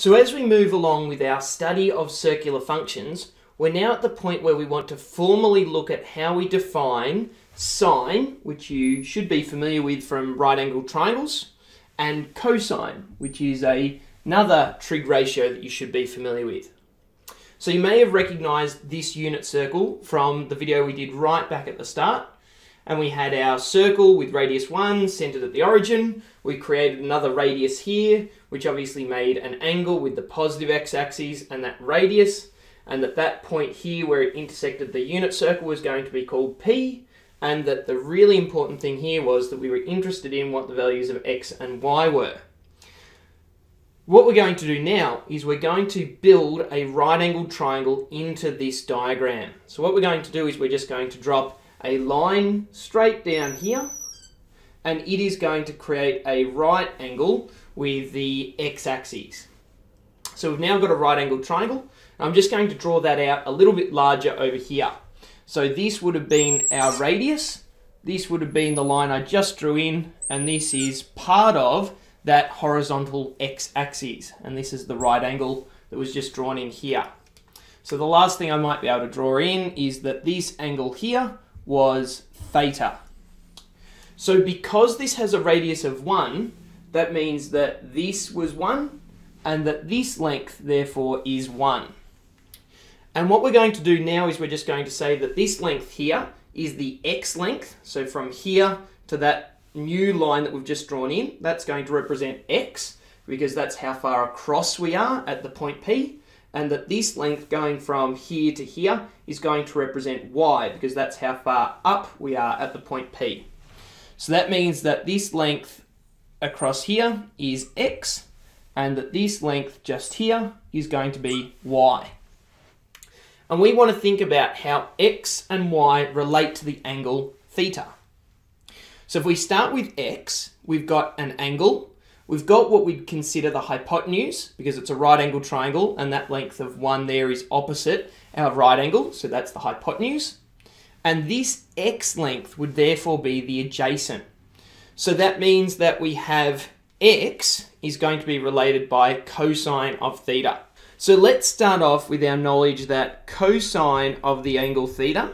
So as we move along with our study of circular functions, we're now at the point where we want to formally look at how we define sine, which you should be familiar with from right angled triangles, and cosine, which is a, another trig ratio that you should be familiar with. So you may have recognized this unit circle from the video we did right back at the start. And we had our circle with radius 1 centered at the origin. We created another radius here, which obviously made an angle with the positive x-axis and that radius. And that that point here where it intersected the unit circle was going to be called P and that the really important thing here was that we were interested in what the values of x and y were. What we're going to do now is we're going to build a right angled triangle into this diagram. So what we're going to do is we're just going to drop a line straight down here and it is going to create a right angle with the x-axis. So we've now got a right angled triangle. I'm just going to draw that out a little bit larger over here. So this would have been our radius. This would have been the line I just drew in, and this is part of that horizontal x-axis. And this is the right angle that was just drawn in here. So the last thing I might be able to draw in is that this angle here was theta. So because this has a radius of 1, that means that this was 1, and that this length, therefore, is 1. And what we're going to do now is we're just going to say that this length here is the x length. So from here to that new line that we've just drawn in, that's going to represent x because that's how far across we are at the point P. And that this length going from here to here is going to represent y because that's how far up we are at the point P. So that means that this length across here is x and that this length just here is going to be y. And we want to think about how x and y relate to the angle theta. So if we start with x, we've got an angle. We've got what we'd consider the hypotenuse because it's a right angle triangle and that length of 1 there is opposite our right angle, so that's the hypotenuse. And this x length would therefore be the adjacent. So that means that we have x is going to be related by cosine of theta. So let's start off with our knowledge that cosine of the angle theta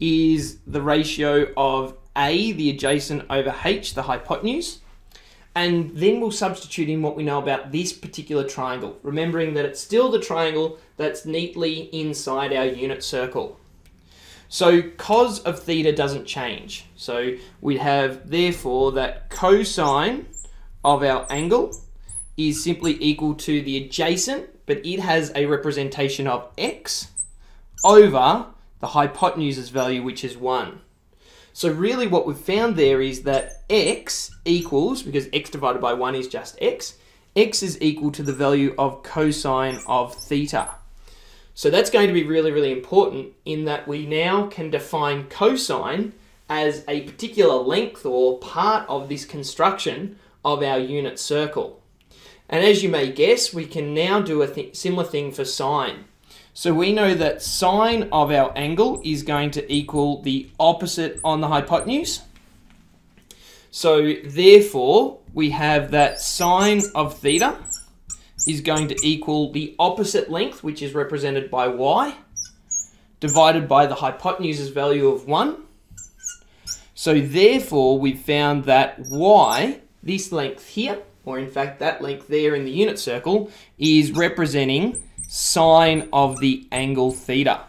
is the ratio of A, the adjacent, over H, the hypotenuse. And then we'll substitute in what we know about this particular triangle, remembering that it's still the triangle that's neatly inside our unit circle. So cos of theta doesn't change. So we have, therefore, that cosine of our angle is simply equal to the adjacent but it has a representation of x over the hypotenuse's value, which is 1. So really what we've found there is that x equals, because x divided by 1 is just x, x is equal to the value of cosine of theta. So that's going to be really, really important in that we now can define cosine as a particular length or part of this construction of our unit circle. And as you may guess, we can now do a th similar thing for sine. So we know that sine of our angle is going to equal the opposite on the hypotenuse. So therefore, we have that sine of theta is going to equal the opposite length, which is represented by y, divided by the hypotenuse's value of 1. So therefore, we've found that y, this length here, or in fact that length there in the unit circle, is representing sine of the angle theta.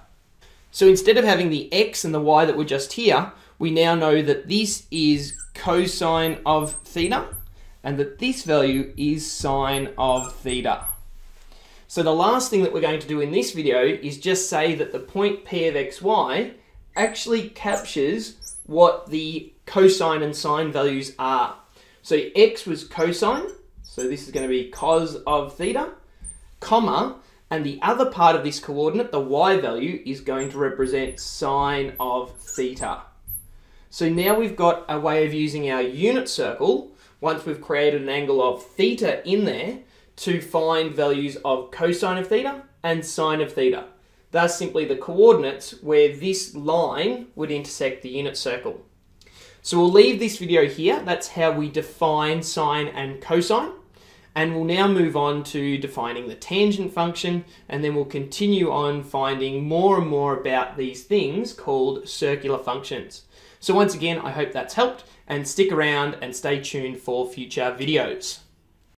So instead of having the x and the y that were just here, we now know that this is cosine of theta and that this value is sine of theta. So the last thing that we're going to do in this video is just say that the point P of xy actually captures what the cosine and sine values are. So x was cosine, so this is going to be cos of theta, comma, and the other part of this coordinate, the y value, is going to represent sine of theta. So now we've got a way of using our unit circle, once we've created an angle of theta in there, to find values of cosine of theta and sine of theta. Thus simply the coordinates where this line would intersect the unit circle. So we'll leave this video here. That's how we define sine and cosine. And we'll now move on to defining the tangent function, and then we'll continue on finding more and more about these things called circular functions. So once again, I hope that's helped, and stick around and stay tuned for future videos.